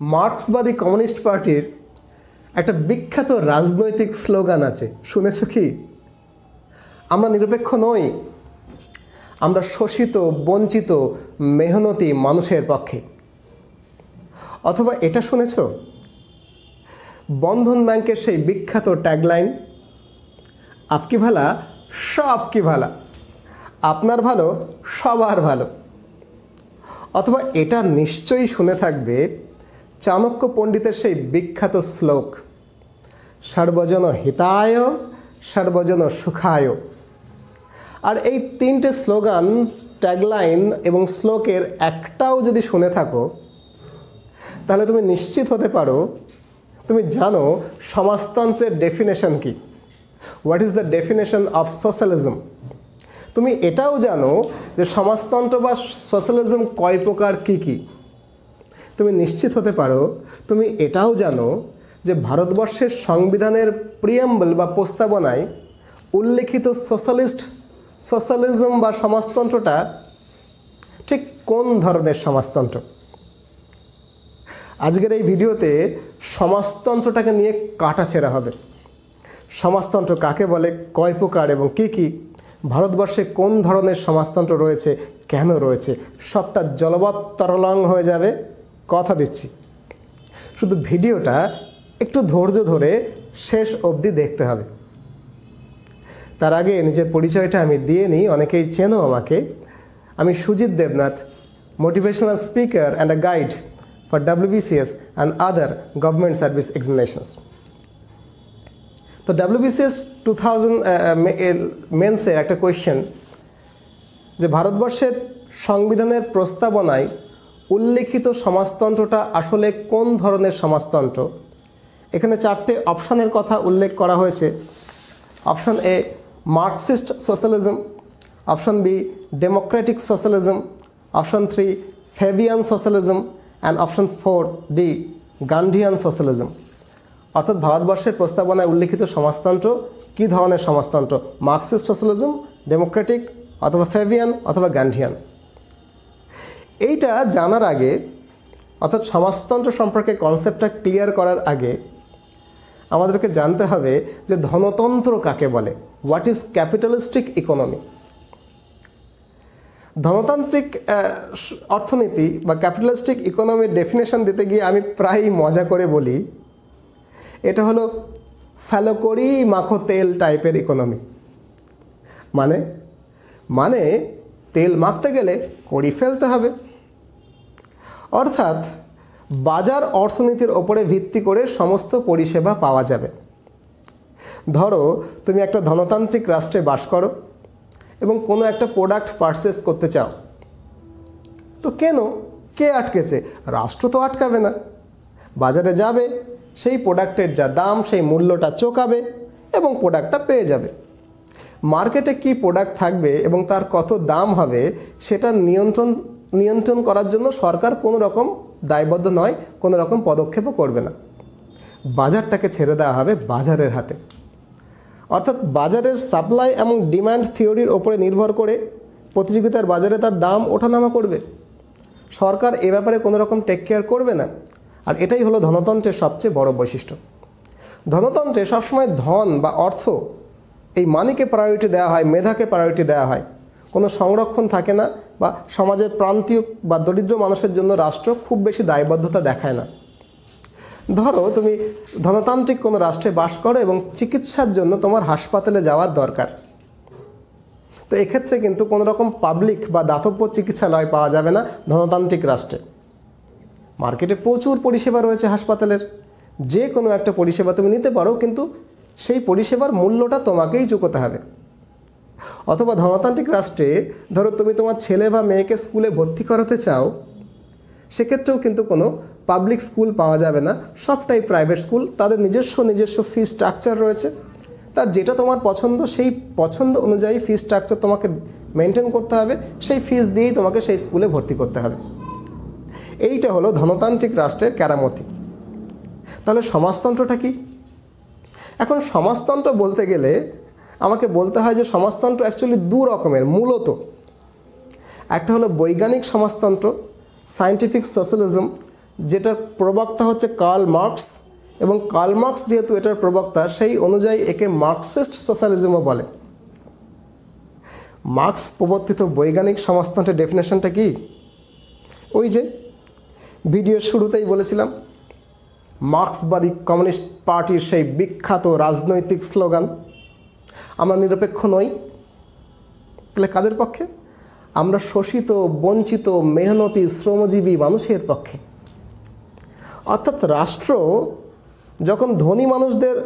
মার্ক্সবাদী communist পার্টির একটা বিখ্যাত রাজনৈতিক স্লোগান আছে। শুনেছ কি? আমরা নিরপেক্ষ নই। আমরা শোষিত, বঞ্চিত, মেহনতি মানুষের পক্ষে। অথবা এটা শুনেছ? বন্ধন ব্যাংকের সেই বিখ্যাত ট্যাগলাইন আপকি ভালা, সব কি ভালা, আপনার ভালো, সবার ভালো। অথবা এটা নিশ্চয়ই শুনে থাকবে চাণক্য পণ্ডিতের সেই বিখ্যাত শ্লোক, সর্বজন হিতায়, সর্বজন সুখায়। আর এই তিনটে স্লোগান, ট্যাগলাইন এবং শ্লোকের একটাও যদি শুনে থাকো, তাহলে তুমি নিশ্চিত হতে পারো, তুমি জানো সমাজতন্ত্রের ডেফিনেশন কি। What is the definition of socialism তুমি এটাও জানো যে সমাজতন্ত্র বা সোশ্যালিজম কয় প্রকার, কী কী? তুমি নিশ্চিত হতে পারো, তুমি এটাও জানো যে ভারতবর্ষের সংবিধানের প্রিয়াম্বল বা প্রস্তাবনায় উল্লেখিত সোশ্যালিস্ট সোশ্যালিজম বা সমাজতন্ত্রটা ঠিক কোন ধরনের সমাজতন্ত্র? আজকের এই ভিডিওতে সমাজতন্ত্রটাকে নিয়ে কাটাছেড়া হবে। সমাজতন্ত্র কাকে বলে, কয় প্রকার এবং কী কী, ভারতবর্ষে কোন ধরনের সমাজতন্ত্র রয়েছে, কেন রয়েছে, সবটা জলবৎ তরলং হয়ে যাবে। কথা দিচ্ছি। শুধু ভিডিওটা একটু ধৈর্য ধরে শেষ অবধি দেখতে হবে। তার আগে নিজের পরিচয়টা আমি দিয়ে নিই, অনেকেই চেনো আমাকে। আমি Sujit Debnath motivational speaker and a guide for WBCS and other government service examinations তো ডাব্লিউবিসিএস টু থাউজেন্ড মেন্সের একটা কোয়েশ্চেন যে ভারতবর্ষের সংবিধানের প্রস্তাবনায় উল্লেখিত সমাজতন্ত্রটা আসলে কোন ধরনের সমাজতন্ত্র? এখানে চারটে অপশানের কথা উল্লেখ করা হয়েছে। Option A, Marxist socialism. Option B, democratic socialism. Option three, Fabian socialism. And option four D, Gandhian socialism. অর্থাৎ ভারতবর্ষের প্রস্তাবনায় উল্লেখিত সমাজতন্ত্র কী ধরনের সমাজতন্ত্র? মার্কসিস্ট সোশ্যালিজম, ডেমোক্রেটিক, অথবা ফেভিয়ান, অথবা গান্ধিয়ান। এইটা জানার আগে, অর্থাৎ সমাজতন্ত্র সম্পর্কে কনসেপ্টটা ক্লিয়ার করার আগে, আমাদেরকে জানতে হবে যে ধনতন্ত্র কাকে বলে? হোয়াট ইজ ক্যাপিটালিস্টিক ইকোনমি ধনতান্ত্রিক অর্থনীতি বা ক্যাপিটালিস্টিক ইকোনমির ডেফিনেশন দিতে গিয়ে আমি প্রায়ই মজা করে বলি, এটা হলো ফ্যালোকরি মাখো তেল টাইপের ইকোনমি মানে মানে তেল মাখতে গেলে কড়ি ফেলতে হবে। অর্থাৎ বাজার অর্থনীতির ওপরে ভিত্তি করে সমস্ত পরিষেবা পাওয়া যাবে। ধরো, তুমি একটা ধনতান্ত্রিক রাষ্ট্রে বাস করো এবং কোনো একটা প্রোডাক্ট পারচেস করতে চাও। তো কেন? কে আটকেছে? রাষ্ট্র তো আটকাবে না। বাজারে যাবে, সেই প্রোডাক্টের যা দাম, সেই মূল্যটা চোকাবে এবং প্রোডাক্টটা পেয়ে যাবে। মার্কেটে কি প্রোডাক্ট থাকবে এবং তার কত দাম হবে, সেটা নিয়ন্ত্রণ নিয়ন্ত্রণ করার জন্য সরকার কোনো রকম দায়বদ্ধ নয়, কোনো রকম পদক্ষেপও করবে না। বাজারটাকে ছেড়ে দেওয়া হবে বাজারের হাতে। অর্থাৎ বাজারের সাপ্লাই এবং ডিমান্ড থিওরির ওপরে নির্ভর করে প্রতিযোগিতার বাজারে তার দাম ওঠানামা করবে। সরকার এ ব্যাপারে কোনো রকম টেক কেয়ার করবে না। আর এটাই হলো ধনতন্ত্রের সবচেয়ে বড় বৈশিষ্ট্য। ধনতন্ত্রে সবসময় ধন বা অর্থ এই মানিকে প্রায়োরিটি দেওয়া হয়, মেধাকে প্রায়োরিটি দেওয়া হয়। কোনো সংরক্ষণ থাকে না বা সমাজের প্রান্তীয় বা দরিদ্র মানুষের জন্য রাষ্ট্র খুব বেশি দায়বদ্ধতা দেখায় না। ধরো তুমি ধনতান্ত্রিক কোনো রাষ্ট্রে বাস করো এবং চিকিৎসার জন্য তোমার হাসপাতালে যাওয়ার দরকার। তো এক্ষেত্রে কিন্তু কোনো রকম পাবলিক বা দাতব্য চিকিৎসালয় পাওয়া যাবে না ধনতান্ত্রিক রাষ্ট্রে। মার্কেটে প্রচুর পরিষেবা রয়েছে হাসপাতালের। যে কোনো একটা পরিষেবা তুমি নিতে পারো, কিন্তু সেই পরিষেবার মূল্যটা তোমাকেই চুকোতে হবে। অথবা ধনতান্ত্রিক রাষ্ট্রে, ধরো তুমি তোমার ছেলে বা মেয়েকে স্কুলে ভর্তি করাতে চাও, সেক্ষেত্রেও কিন্তু কোনো পাবলিক স্কুল পাওয়া যাবে না। সবটাই প্রাইভেট স্কুল তাদের নিজস্ব নিজস্ব ফি স্ট্রাকচার রয়েছে। তার যেটা তোমার পছন্দ, সেই পছন্দ অনুযায়ী ফি স্ট্রাকচার তোমাকে মেনটেন করতে হবে। সেই ফিস দিয়েই তোমাকে সেই স্কুলে ভর্তি করতে হবে। এইটা হলো ধনতান্ত্রিক রাষ্ট্রের কেরামতি। তাহলে সমাজতন্ত্রটা কি? এখন সমাজতন্ত্র বলতে গেলে আমাকে বলতে হয় যে সমাজতন্ত্র অ্যাকচুয়ালি দু রকমের, মূলত। একটা হলো বৈজ্ঞানিক সমাজতন্ত্র সায়েন্টিফিক সোশ্যালিজম যেটার প্রবক্তা হচ্ছে কার্ল মার্কস, এবং কার্ল মার্কস যেহেতু এটার প্রবক্তা, সেই অনুযায়ী একে মার্কসিস্ট সোশ্যালিজমও বলে। মার্কস প্রবর্তিত বৈজ্ঞানিক সমাজতন্ত্রের ডেফিনেশনটা কি? ওই যে ভিডিওর শুরুতেই বলেছিলাম মার্ক্সবাদী কমিউনিস্ট পার্টির সেই বিখ্যাত রাজনৈতিক স্লোগান, আমরা নিরপেক্ষ নই। তাহলে কাদের পক্ষে? আমরা শোষিত, বঞ্চিত, মেহনতি, শ্রমজীবী মানুষের পক্ষে। অর্থাৎ রাষ্ট্র যখন ধনী মানুষদের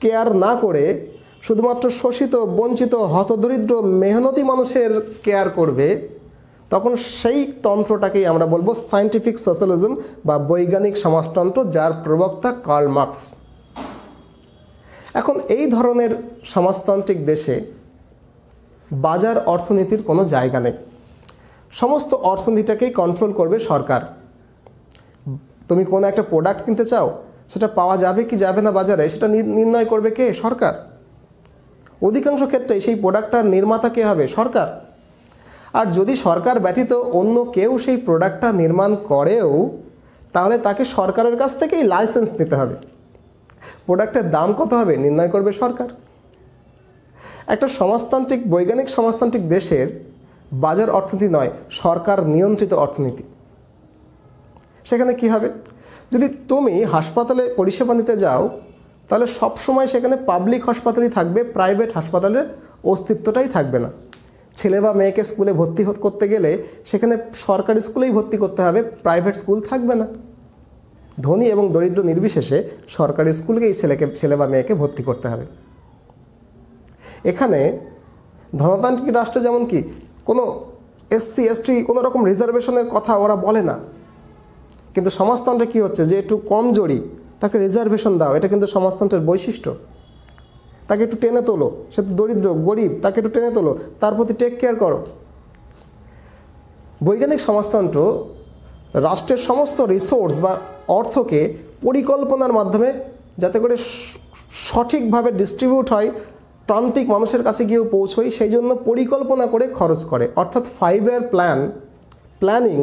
কেয়ার না করে, শুধুমাত্র শোষিত, বঞ্চিত, হতদরিদ্র, মেহনতি মানুষের কেয়ার করবে তখন সেই তন্ত্রটাকেই আমরা বলব সায়েন্টিফিক সোশ্যালিজম বা বৈজ্ঞানিক সমাজতন্ত্র যার প্রবক্তা কার্ল মার্কস। এখন এই ধরনের সমাজতান্ত্রিক দেশে বাজার অর্থনীতির কোনো জায়গা নেই। সমস্ত অর্থনীতিটাকেই কন্ট্রোল করবে সরকার। তুমি কোনো একটা প্রোডাক্ট কিনতে চাও, সেটা পাওয়া যাবে কি যাবে না বাজারে, সেটা নির্ণয় করবে কে? সরকার। অধিকাংশ ক্ষেত্রে সেই প্রোডাক্টটার নির্মাতা কে হবে? সরকার। আর যদি সরকার ব্যতীত অন্য কেউ সেই প্রোডাক্টটা নির্মাণ করেও, তাহলে তাকে সরকারের কাছ থেকেই লাইসেন্স নিতে হবে। প্রোডাক্টের দাম কত হবে নির্ণয় করবে সরকার। একটা সমাজতান্ত্রিক, বৈজ্ঞানিক সমাজতান্ত্রিক দেশের বাজার অর্থনীতি নয়, সরকার নিয়ন্ত্রিত অর্থনীতি। সেখানে কি হবে? যদি তুমি হাসপাতালে পরিষেবা নিতে যাও, তাহলে সবসময় সেখানে পাবলিক হাসপাতালই থাকবে প্রাইভেট হাসপাতালের অস্তিত্বটাই থাকবে না। ছেলে বা মেয়েকে স্কুলে ভর্তি করতে গেলে সেখানে সরকারি স্কুলেই ভর্তি করতে হবে প্রাইভেট স্কুল থাকবে না। ধনী এবং দরিদ্র নির্বিশেষে সরকারি স্কুলকেই ছেলেকে, ছেলে বা মেয়েকে ভর্তি করতে হবে। এখানে ধনতান্ত্রিক রাষ্ট্রে যেমন কি, কোনো এসসি এসটি কোনো রকম রিজার্ভেশনের কথা ওরা বলে না। কিন্তু সমাজতন্ত্রে কী হচ্ছে, যে একটু কম জড়ি তাকে রিজার্ভেশন দাও, এটা কিন্তু সমাজতন্ত্রের বৈশিষ্ট্য। তাকে একটু টেনে তোলো। সে তো দরিদ্র, গরিব, তাকে একটু টেনে তোলো। তার প্রতি টেক কেয়ার করো। বৈজ্ঞানিক সমাজতন্ত্র রাষ্ট্রের সমস্ত রিসোর্স বা অর্থকে পরিকল্পনার মাধ্যমে যাতে করে সঠিকভাবে ডিস্ট্রিবিউট হয়, প্রান্তিক মানুষের কাছে গিয়েও পৌঁছয়, সেই জন্য পরিকল্পনা করে খরচ করে। অর্থাৎ ফাইভ ইয়ার প্ল্যান প্ল্যানিং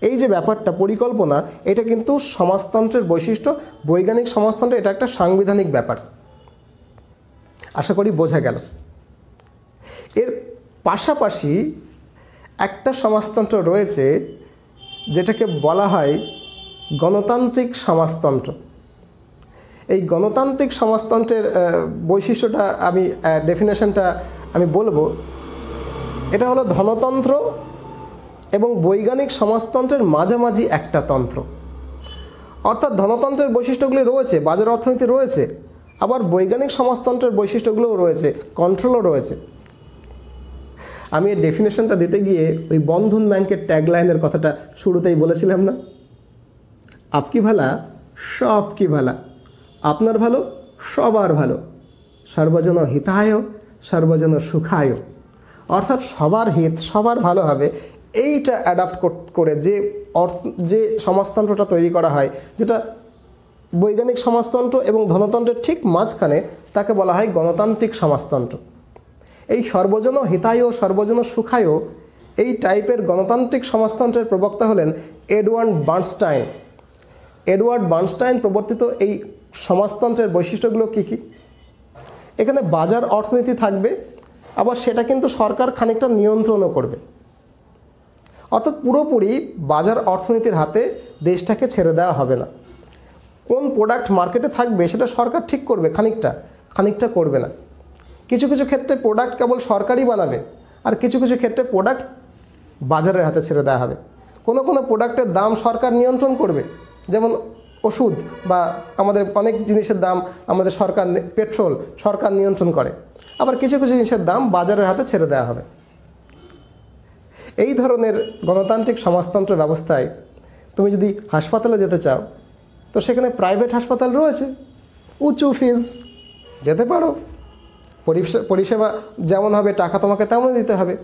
এই যে ব্যাপারটা, পরিকল্পনা, এটা কিন্তু সমাজতন্ত্রের বৈশিষ্ট্য। বৈজ্ঞানিক সমাজতন্ত্রে এটা একটা সাংবিধানিক ব্যাপার। আশা করি বোঝা গেল। এর পাশাপাশি একটা সমাজতন্ত্র রয়েছে যেটাকে বলা হয় গণতান্ত্রিক সমাজতন্ত্র। এই গণতান্ত্রিক সমাজতন্ত্রের বৈশিষ্ট্যটা আমি ডেফিনেশনটা আমি বলব। এটা হলো ধনতন্ত্র এবং বৈজ্ঞানিক সমাজতন্ত্রের মাঝামাঝি একটা তন্ত্র। অর্থাৎ ধনতন্ত্রের বৈশিষ্ট্যগুলি রয়েছে, বাজার অর্থনীতি রয়েছে আবার বৈজ্ঞানিক সমাজতন্ত্রের বৈশিষ্ট্যগুলোও রয়েছে কন্ট্রোলও রয়েছে। আমি এর ডেফিনেশনটা দিতে গিয়ে ওই বন্ধন ব্যাংকের ট্যাগলাইনের কথাটা শুরুতেই বলেছিলাম না? আপকি ভালা? সব কি ভালা? আপনার ভালো? সবার ভালো। সর্বজন হিতায় সর্বজন সুখায় অর্থাৎ সবার হিত, সবার ভালো হবে, এইটা অ্যাডাপ্ট করে যে অর্থ, যে সমাজতন্ত্রটা তৈরি করা হয়, যেটা বৈজ্ঞানিক সমাজতন্ত্র এবং ধনতন্ত্রের ঠিক মাঝখানে তাকে বলা হয় গণতান্ত্রিক সমাজতন্ত্র। এই সর্বজন হিতায় সর্বজন সুখায় এই টাইপের গণতান্ত্রিক সমাজতন্ত্রের প্রবক্তা হলেন এডওয়ার্ড বার্নস্টাইন। এডওয়ার্ড বার্নস্টাইন প্রবর্তিত এই সমাজতন্ত্রের বৈশিষ্ট্যগুলো কী কী? এখানে বাজার অর্থনীতি থাকবে, আবার সেটা কিন্তু সরকার খানিকটা নিয়ন্ত্রণও করবে। অর্থাৎ পুরোপুরি বাজার অর্থনীতির হাতে দেশটাকে ছেড়ে দেওয়া হবে না। কোন প্রোডাক্ট মার্কেটে থাকবে সেটা সরকার ঠিক করবে খানিকটা খানিকটা করবে না। কিছু কিছু ক্ষেত্রে প্রোডাক্ট কেবল সরকারই বানাবে আর কিছু কিছু ক্ষেত্রে প্রোডাক্ট বাজারের হাতে ছেড়ে দেওয়া হবে। কোনো কোনো প্রোডাক্টের দাম সরকার নিয়ন্ত্রণ করবে, যেমন ওষুধ বা আমাদের অনেক জিনিসের দাম আমাদের সরকার পেট্রোল সরকার নিয়ন্ত্রণ করে। আবার কিছু কিছু জিনিসের দাম বাজারের হাতে ছেড়ে দেওয়া হবে। এই ধরনের গণতান্ত্রিক সমাজতন্ত্র ব্যবস্থায় তুমি যদি হাসপাতালে যেতে চাও তো সেখানে প্রাইভেট হাসপাতাল রয়েছে। উঁচু ফিজ যেতে পারো। পরিষেবা যেমন হবে, টাকা তোমাকে তেমন দিতে হবে।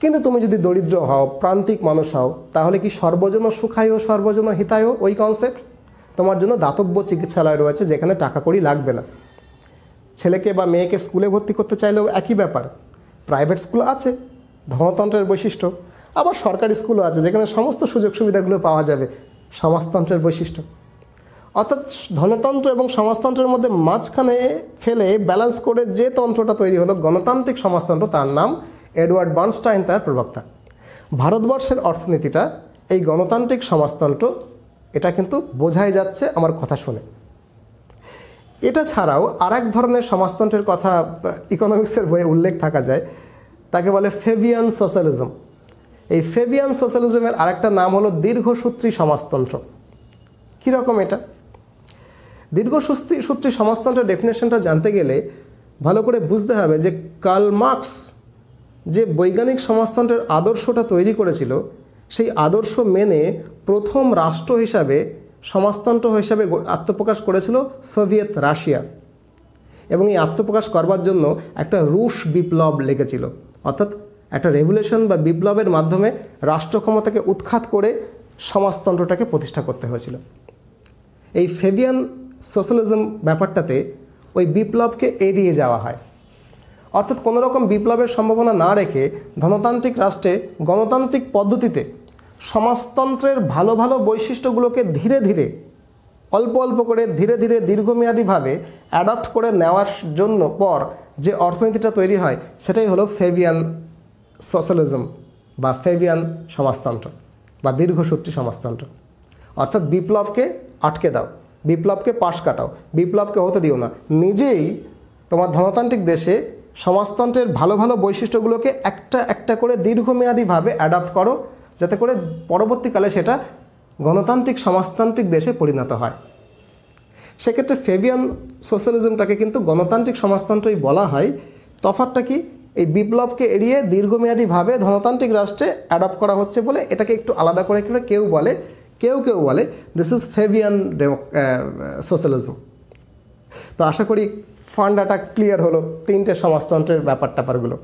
কিন্তু তুমি যদি দরিদ্র হও, প্রান্তিক মানুষ হও, তাহলে কি সর্বজন সুখায় সর্বজন হিতায় ওই কনসেপ্ট তোমার জন্য দাতব্য চিকিৎসালয় রয়েছে, যেখানে টাকা করি লাগবে না। ছেলেকে বা মেয়েকে স্কুলে ভর্তি করতে চাইলেও একই ব্যাপার। প্রাইভেট স্কুল আছে, ধনতন্ত্রের বৈশিষ্ট্য। আবার সরকারি স্কুলও আছে, যেখানে সমস্ত সুযোগ সুবিধাগুলো পাওয়া যাবে। সমাজতন্ত্রের বৈশিষ্ট্য। অর্থাৎ ধনতন্ত্র এবং সমাজতন্ত্রের মধ্যে মাঝখানে ফেলে ব্যালেন্স করে যে তন্ত্রটা তৈরি হলো গণতান্ত্রিক সমাজতন্ত্র, তার নাম এডওয়ার্ড বার্নস্টাইন, তার প্রবক্তা। ভারতবর্ষের অর্থনীতিটা এই গণতান্ত্রিক সমাজতন্ত্র, এটা কিন্তু বোঝাই যাচ্ছে আমার কথা শুনে। এটা ছাড়াও আর এক ধরনের সমাজতন্ত্রের কথা ইকোনমিক্সের বইয়ে উল্লেখ থাকা যায়, তাকে বলে ফেভিয়ান সোশ্যালিজম এই ফেভিয়ান সোশ্যালিজমের আরেকটা নাম হলো দীর্ঘসূত্রী সমাজতন্ত্র। কীরকম এটা? দীর্ঘসূত্রী সূত্রী সমাজতন্ত্রের ডেফিনেশনটা জানতে গেলে ভালো করে বুঝতে হবে যে কার্ল মার্কস যে বৈজ্ঞানিক সমাজতন্ত্রের আদর্শটা তৈরি করেছিল, সেই আদর্শ মেনে প্রথম রাষ্ট্র হিসাবে, সমাজতন্ত্র হিসাবে আত্মপ্রকাশ করেছিল সোভিয়েত রাশিয়া। এবং এই আত্মপ্রকাশ করবার জন্য একটা রুশ বিপ্লব লেগেছিল। অর্থাৎ একটা রেভুলেশন বা বিপ্লবের মাধ্যমে রাষ্ট্র ক্ষমতাকে উৎখাত করে সমাজতন্ত্রটাকে প্রতিষ্ঠা করতে হয়েছিল। এই ফেবিয়ান সোশ্যালিজম ব্যাপারটাতে ওই বিপ্লবকে এড়িয়ে যাওয়া হয়। অর্থাৎ কোনো রকম বিপ্লবের সম্ভাবনা না রেখে ধনতান্ত্রিক রাষ্ট্রে গণতান্ত্রিক পদ্ধতিতে সমাজতন্ত্রের ভালো ভালো বৈশিষ্ট্যগুলোকে ধীরে ধীরে, অল্প অল্প করে ধীরে ধীরে দীর্ঘমেয়াদীভাবে অ্যাডাপ্ট করে নেওয়ার জন্য পর যে অর্থনীতিটা তৈরি হয়, সেটাই হলো ফেভিয়ান সোশ্যালিজম বা ফেভিয়ান সমাজতন্ত্র বা দীর্ঘসূত্রী সমাজতন্ত্র। অর্থাৎ বিপ্লবকে আটকে দাও। বিপ্লবকে পাশ কাটাও, বিপ্লবকে হতে দিও না। নিজেই তোমার ধনতান্ত্রিক দেশে সমাজতন্ত্রের ভালো ভালো বৈশিষ্ট্যগুলোকে একটা একটা করে দীর্ঘমেয়াদীভাবে অ্যাডাপ্ট করো, যাতে করে পরবর্তীকালে সেটা গণতান্ত্রিক, সমাজতান্ত্রিক দেশে পরিণত হয়। সেক্ষেত্রে ফেবিয়ান সোশ্যালিজমটাকে কিন্তু গণতান্ত্রিক, সমাজতন্ত্রই বলা হয়। তফাৎটা কি? এই বিপ্লবকে এড়িয়ে দীর্ঘমেয়াদীভাবে ধনতান্ত্রিক রাষ্ট্রে অ্যাডাপ্ট করা হচ্ছে বলে এটাকে একটু আলাদা করে কেউ বলে। কেউ কেউ বলে দিস ইজ ফেভিয়ান সোশ্যালিজম তো আশা করি ফান্ডাটা ক্লিয়ার হলো তিনটে সমাজতন্ত্রের ব্যাপার ট্যাপারগুলো